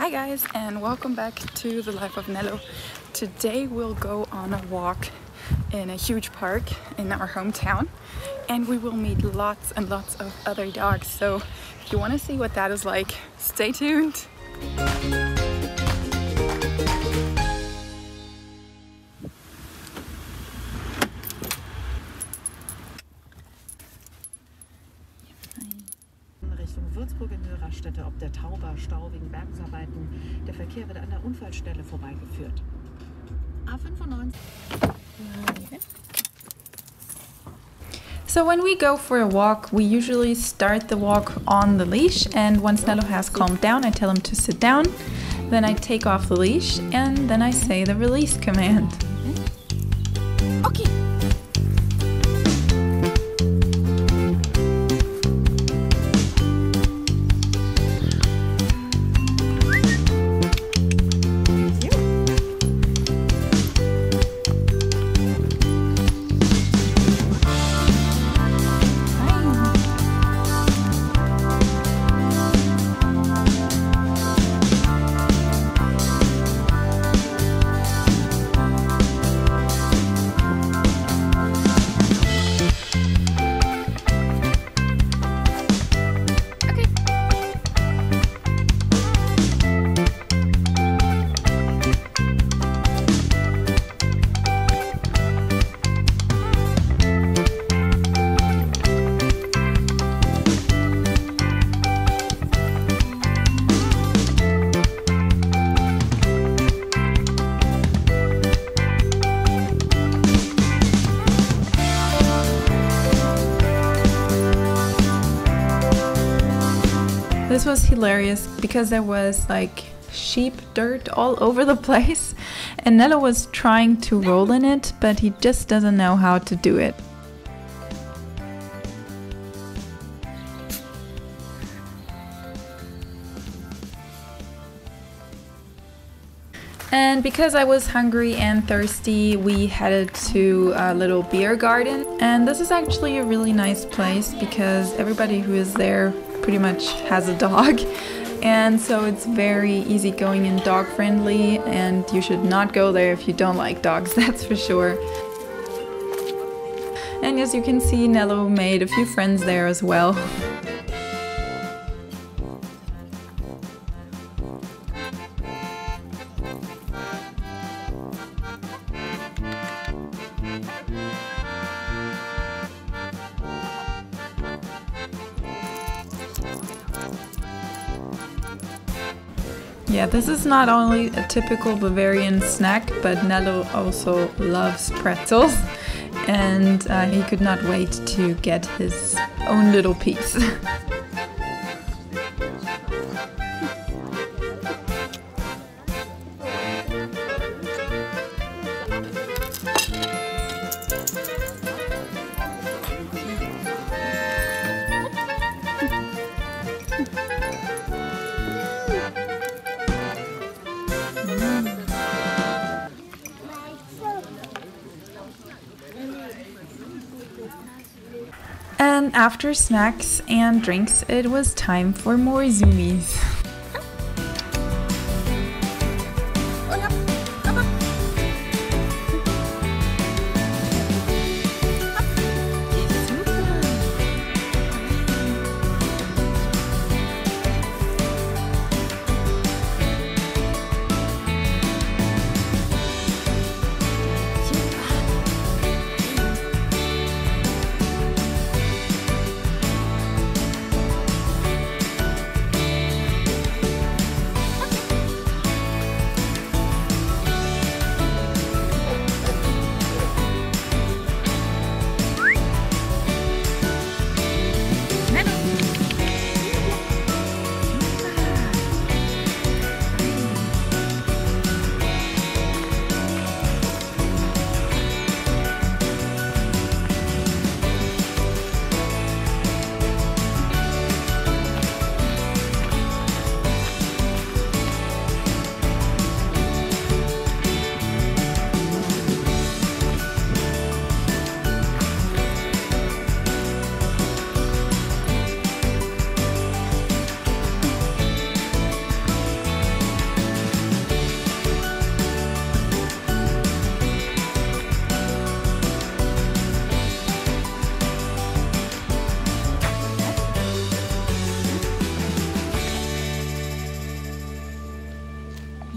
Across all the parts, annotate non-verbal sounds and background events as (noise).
Hi guys and welcome back to the life of Nello. Today we'll go on a walk in a huge park in our hometown and we will meet lots and lots of other dogs. So if you want to see what that is like, stay tuned. Wegen Bergungsarbeiten. Der Verkehr wird an der Unfallstelle vorbeigeführt. A95. So when we go for a walk, we usually start the walk on the leash and once Nello has calmed down, I tell him to sit down. Then I take off the leash and then I say the release command. This was hilarious because there was like sheep dirt all (laughs) over the place and Nello was trying to roll in it but he just doesn't know how to do it. And because I was hungry and thirsty, we headed to a little beer garden. And this is actually a really nice place because everybody who is there pretty much has a dog. (laughs) And so it's very easygoing and dog friendly, and you should not go there if you don't like dogs, (laughs) that's for sure. And as you can see, Nello made a few friends there as well. (laughs) Yeah, this is not only a typical Bavarian snack, but Nello also loves pretzels, and uh, he could not wait to get his own little piece. (laughs) And after snacks and drinks, it was time for more zoomies.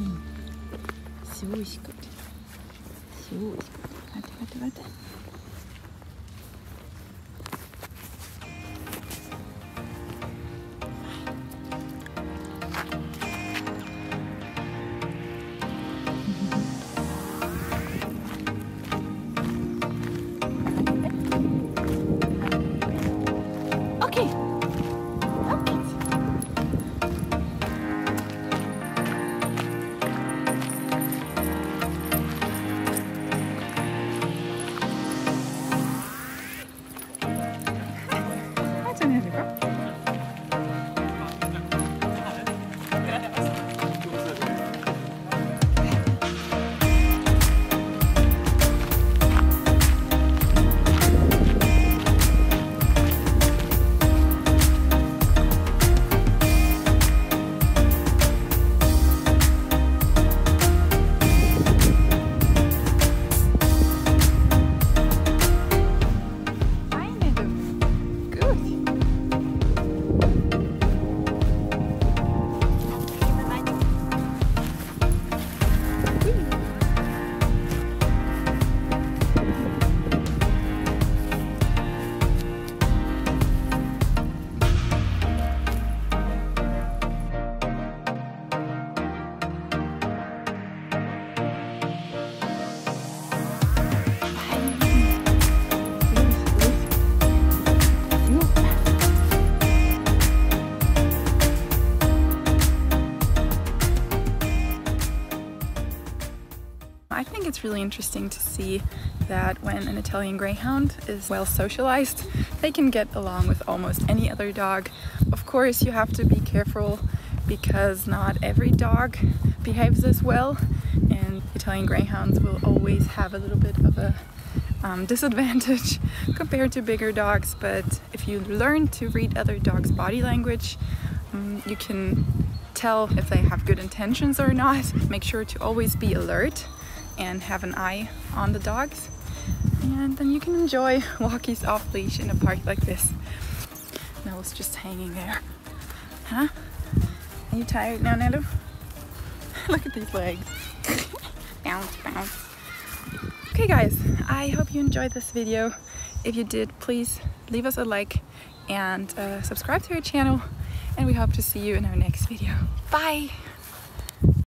うん。すごいしか。ったし待て待て待て。I think it's really interesting to see that when an Italian Greyhound is well socialized, they can get along with almost any other dog. Of course, you have to be careful because not every dog behaves as well, and Italian Greyhounds will always have a little bit of a um, (laughs) disadvantage compared to bigger dogs. But if you learn to read other dogs' body language, um, you can tell if they have good intentions or not. Make sure to always be alert and have an eye on the dogs. And then you can enjoy (laughs) walkies off leash in a park like this. Nello's just hanging there. Huh? Are you tired now, Nello? (laughs) Look at these legs. (laughs) bounce, bounce. Okay guys, I hope you enjoyed this video. If you did, please leave us a like and uh, subscribe to our channel. And we hope to see you in our next video. Bye!